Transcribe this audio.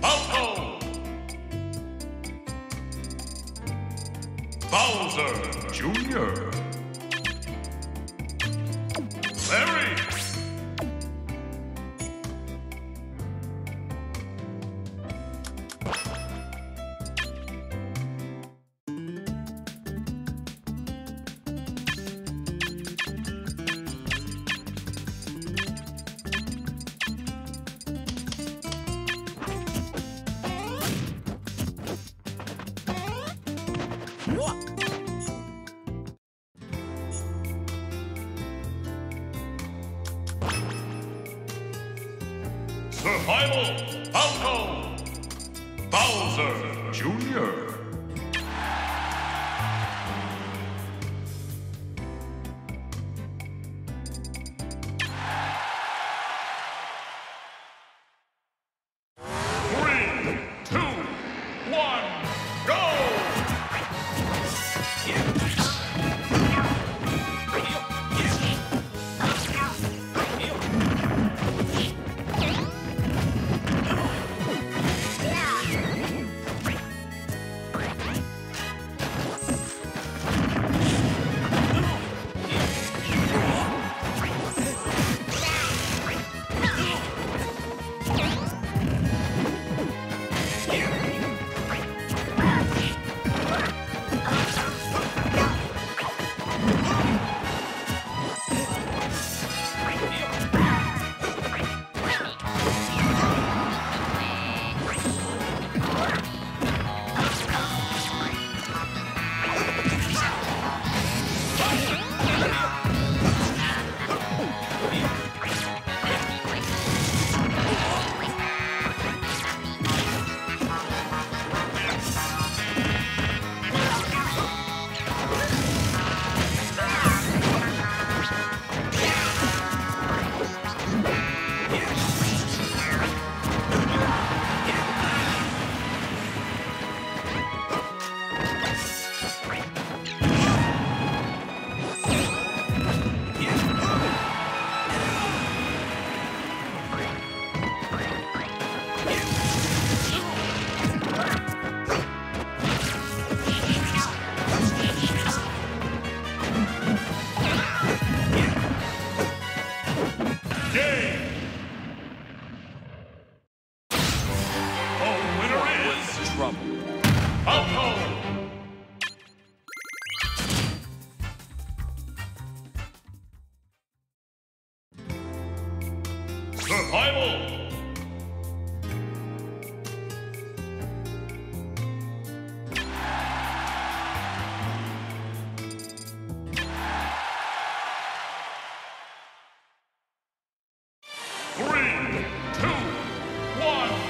Balto! Bowser Jr. Survival Alto Bowser Jr. Alto! Survival! Three, two, one,